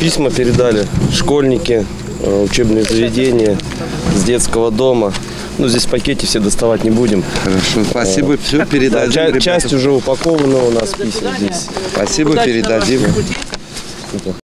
Письма передали школьники, э, учебные заведения с детского дома. Ну, здесь в пакете все доставать не будем. Хорошо, спасибо, э, все передадим. Да, ребята. часть уже упакована у нас писем здесь. Спасибо, передадим.